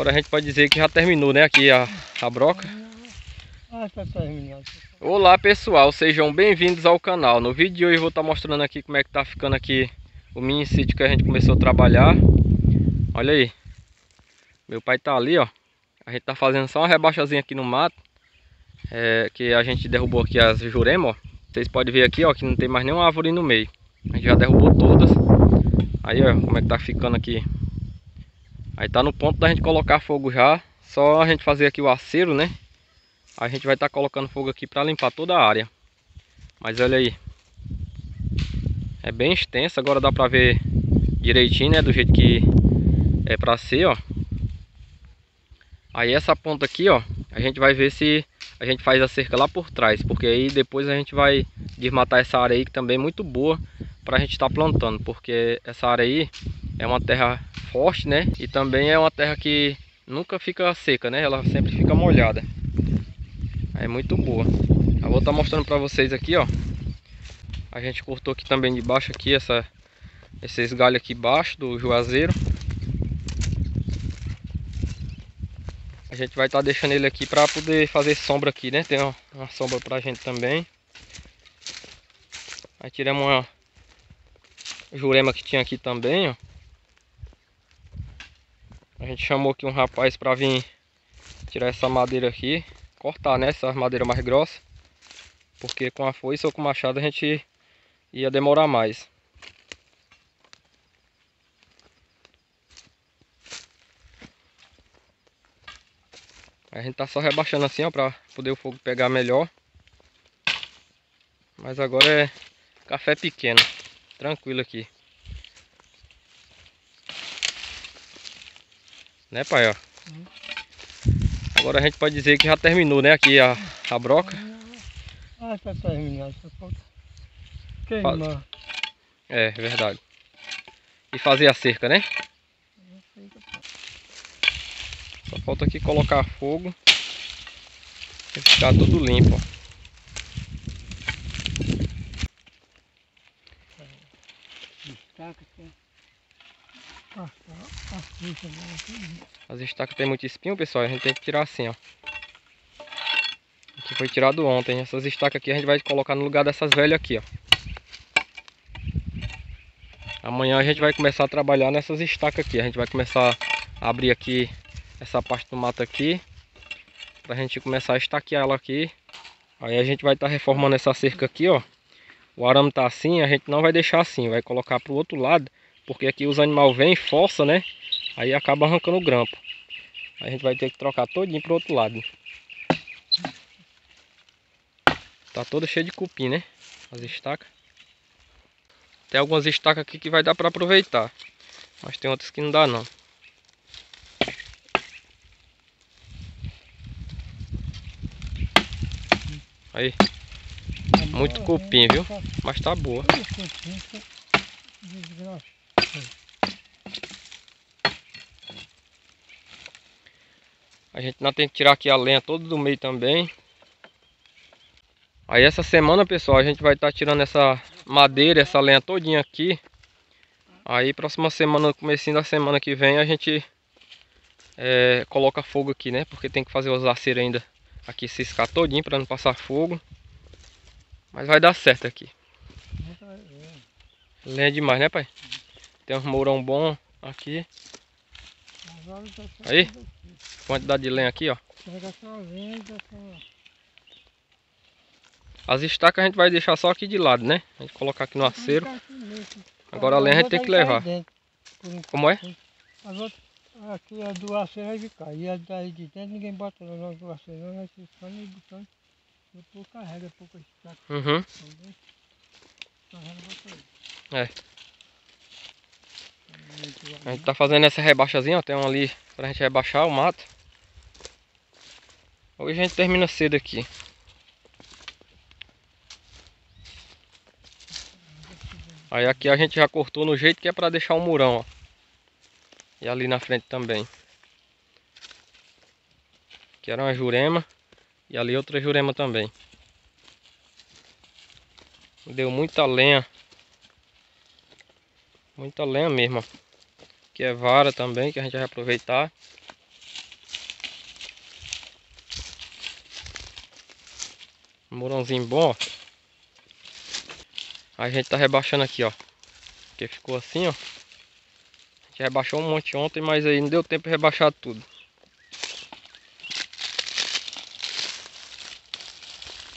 Agora a gente pode dizer que já terminou, né? Aqui a, a broca. Ah, tá. Olá pessoal, sejam bem-vindos ao canal. No vídeo de hoje eu vou estar mostrando aqui como é que tá ficando aqui o mini sítio que a gente começou a trabalhar. Olha aí. Meu pai tá ali, ó. A gente tá fazendo só uma rebaixazinha aqui no mato. É, que a gente derrubou aqui as juremas, ó. Vocês podem ver aqui, ó, que não tem mais nenhuma árvore no meio. A gente já derrubou todas. Aí, ó, como é que tá ficando aqui. Aí tá no ponto da gente colocar fogo já. Só a gente fazer aqui o aceiro, né? A gente vai estar tá colocando fogo aqui para limpar toda a área. Mas olha aí. É bem extenso, agora dá pra ver direitinho, né? Do jeito que é pra ser, ó. Aí essa ponta aqui, ó. A gente vai ver se a gente faz a cerca lá por trás. Porque aí depois a gente vai desmatar essa área aí que também é muito boa para a gente estar tá plantando. Porque essa área aí é uma terra forte, né? E também é uma terra que nunca fica seca, né? Ela sempre fica molhada. É muito boa. Eu vou estar tá mostrando para vocês aqui, ó. A gente cortou aqui também de baixo aqui essa esses galhos aqui baixo do juazeiro. A gente vai estar tá deixando ele aqui para poder fazer sombra aqui, né? Tem uma, uma sombra pra gente também. Aí tiramos uma jurema que tinha aqui também, ó. A gente chamou aqui um rapaz para vir tirar essa madeira aqui, cortar, né, essa madeira mais grossa. Porque com a foice ou com o machado a gente ia demorar mais. A gente tá só rebaixando assim, ó, para poder o fogo pegar melhor. Mas agora é café pequeno, tranquilo aqui. Né, pai, ó. Agora a gente pode dizer que já terminou, né, aqui a, a broca. Ah, tá terminado, queimar. É, verdade. E fazer a cerca, né? Só falta aqui colocar fogo e ficar tudo limpo, ó. Destaca aqui. As estacas tem muito espinho, pessoal. A gente tem que tirar assim, ó. Aqui foi tirado ontem. Essas estacas aqui a gente vai colocar no lugar dessas velhas aqui, ó. Amanhã a gente vai começar a trabalhar nessas estacas aqui. A gente vai começar a abrir aqui essa parte do mato aqui. Pra gente começar a estaquear ela aqui. Aí a gente vai estar tá reformando essa cerca aqui, ó. O arame tá assim, a gente não vai deixar assim. Vai colocar pro outro lado porque aqui os animais vêm, força, né? Aí acaba arrancando o grampo. Aí a gente vai ter que trocar todinho pro outro lado. Tá toda cheia de cupim, né? As estacas. Tem algumas estacas aqui que vai dar para aproveitar. Mas tem outras que não dá não. Aí. Muito cupim, viu? Mas tá boa. A gente não tem que tirar aqui a lenha toda do meio também. Aí essa semana, pessoal, a gente vai estar tá tirando essa madeira, essa lenha todinha aqui. Aí próxima semana, comecinho da semana que vem, a gente é, coloca fogo aqui, né? Porque tem que fazer os aceiros ainda aqui ciscar todinho para não passar fogo. Mas vai dar certo aqui. Lenha demais, né, pai? Tem uns mourão bom aqui. Aí, quantidade de lenha aqui, ó. As estacas a gente vai deixar só aqui de lado, né? A gente colocar aqui no aceiro. Agora a lenha a gente tem que levar. Como é? As outras, aqui a do aceiro vai ficar. E a daí de dentro ninguém bota no do aceiro, não vai ser só nem botando. Depois carrega pouco estaca. Uhum. É. A gente tá fazendo essa rebaixazinha, ó, tem um ali pra gente rebaixar o mato. Hoje a gente termina cedo aqui. Aí aqui a gente já cortou no jeito que é pra deixar o murão, ó. E ali na frente também. Aqui era uma jurema. E ali outra jurema também. Deu muita lenha. Muita lenha mesmo, Que é vara também, que a gente vai aproveitar. Morãozinho bom, ó. A gente tá rebaixando aqui, ó. Porque ficou assim, ó. A gente rebaixou um monte ontem, mas aí não deu tempo de rebaixar tudo.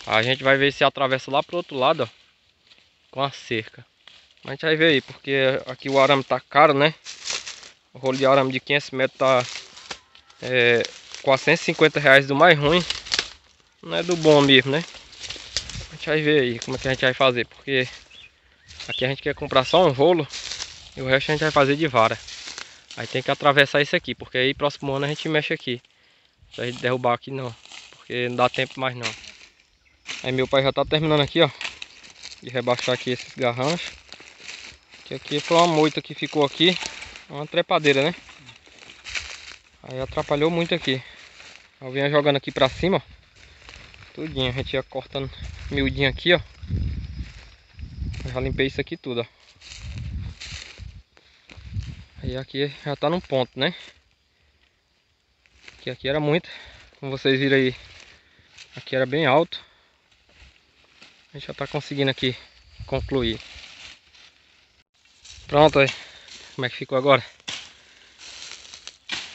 A gente vai ver se atravessa lá pro outro lado, ó. Com a cerca. Mas a gente vai ver aí, porque aqui o arame tá caro, né? O rolo de arame de 500 metros tá é, 450 reais do mais ruim. Não é do bom mesmo, né? A gente vai ver aí como é que a gente vai fazer, porque aqui a gente quer comprar só um rolo e o resto a gente vai fazer de vara. Aí tem que atravessar isso aqui, porque aí próximo ano a gente mexe aqui. Pra gente derrubar aqui não, porque não dá tempo mais não. Aí meu pai já tá terminando aqui, ó. De rebaixar aqui esses garranchos. Que aqui foi uma moita que ficou aqui. Uma trepadeira, né? Aí atrapalhou muito aqui. Eu vinha jogando aqui pra cima, ó. Tudinho. A gente ia cortando miudinho aqui, ó. Eu já limpei isso aqui tudo, ó. Aí aqui já tá num ponto, né? Que aqui era muito. Como vocês viram aí. Aqui era bem alto. A gente já tá conseguindo aqui concluir. Pronto aí. Como é que ficou agora?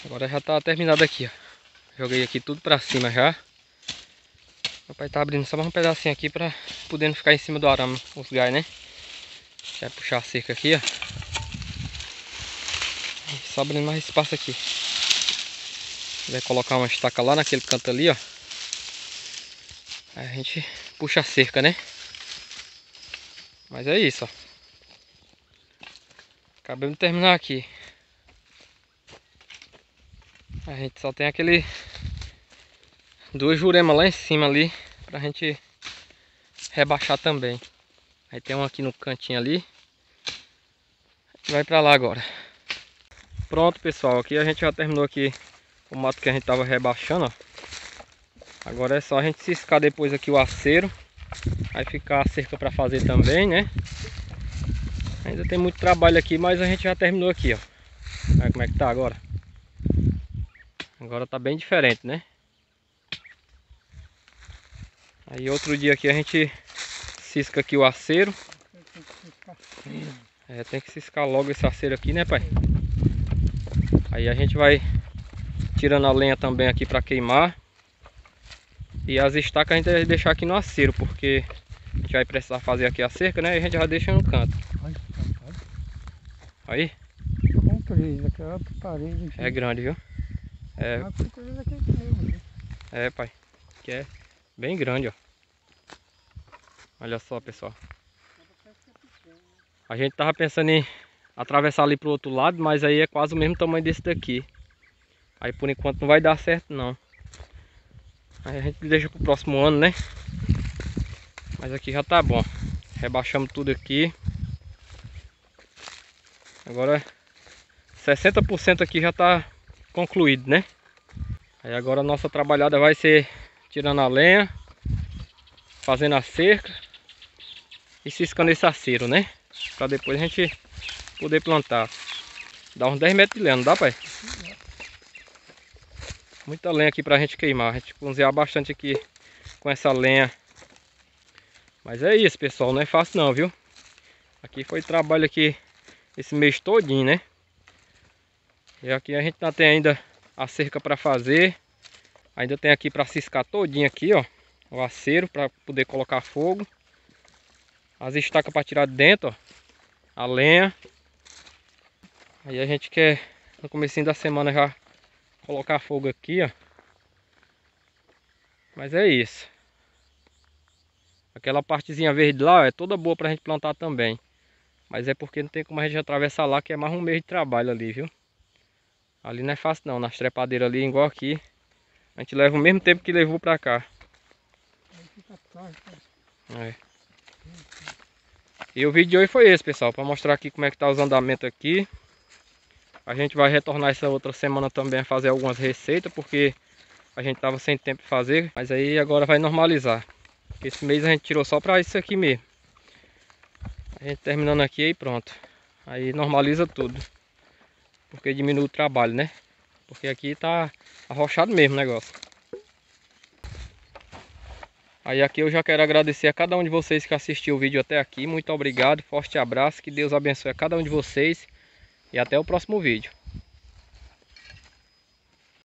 Agora já tá terminado aqui, ó. Joguei aqui tudo pra cima já. Meu pai tá abrindo só mais um pedacinho aqui pra poder ficar em cima do arame, os gás, né? Já puxar a cerca aqui, ó. Só abrindo mais espaço aqui. Vai colocar uma estaca lá naquele canto ali, ó. Aí a gente puxa a cerca, né? Mas é isso, ó. Acabamos de terminar aqui. A gente só tem aquele... Duas juremas lá em cima ali. Pra gente rebaixar também. Aí tem um aqui no cantinho ali. Vai pra lá agora. Pronto, pessoal. Aqui a gente já terminou aqui o mato que a gente tava rebaixando, ó. Agora é só a gente ciscar depois aqui o aceiro. Vai ficar a cerca para fazer também, né? Ainda tem muito trabalho aqui, mas a gente já terminou aqui, ó. Olha como é que tá agora. Agora tá bem diferente, né? Aí outro dia aqui a gente cisca aqui o aceiro. É, tem que ciscar logo esse aceiro aqui, né, pai? Aí a gente vai tirando a lenha também aqui para queimar. E as estacas a gente vai deixar aqui no aceiro, porque a gente vai precisar fazer aqui a cerca, né? E a gente já deixa no canto. Aí? É grande, viu? É, é pai. Que é bem grande, ó. Olha só, pessoal. A gente tava pensando em atravessar ali pro outro lado, mas aí é quase o mesmo tamanho desse daqui. Aí por enquanto não vai dar certo não. Aí a gente deixa pro próximo ano, né? Mas aqui já tá bom. Rebaixamos tudo aqui. Agora 60% aqui já tá concluído, né? Aí agora a nossa trabalhada vai ser tirando a lenha, fazendo a cerca e ciscando esse aceiro, né? Pra depois a gente poder plantar. Dá uns 10 metros de lenha, não dá, pai? Muita lenha aqui pra gente queimar. A gente cozinhar bastante aqui com essa lenha. Mas é isso, pessoal. Não é fácil não, viu? Aqui foi trabalho aqui esse mês todinho, né? E aqui a gente ainda tem ainda a cerca para fazer. Ainda tem aqui para ciscar todinho aqui, ó. O aceiro para poder colocar fogo. As estacas para tirar de dentro, ó. A lenha. Aí a gente quer no começo da semana já colocar fogo aqui, ó. Mas é isso. Aquela partezinha verde lá ó, é toda boa pra gente plantar também. Mas é porque não tem como a gente atravessar lá, que é mais um mês de trabalho ali, viu? Ali não é fácil não, nas trepadeiras ali, igual aqui. A gente leva o mesmo tempo que levou pra cá. É. E o vídeo de hoje foi esse, pessoal. Pra mostrar aqui como é que tá os andamentos aqui. A gente vai retornar essa outra semana também a fazer algumas receitas, porque a gente tava sem tempo de fazer, mas aí agora vai normalizar. Esse mês a gente tirou só para isso aqui mesmo. A gente terminando aqui e pronto. Aí normaliza tudo. Porque diminui o trabalho, né? Porque aqui tá arrochado mesmo o negócio. Aí aqui eu já quero agradecer a cada um de vocês que assistiu o vídeo até aqui. Muito obrigado, forte abraço, que Deus abençoe a cada um de vocês. E até o próximo vídeo.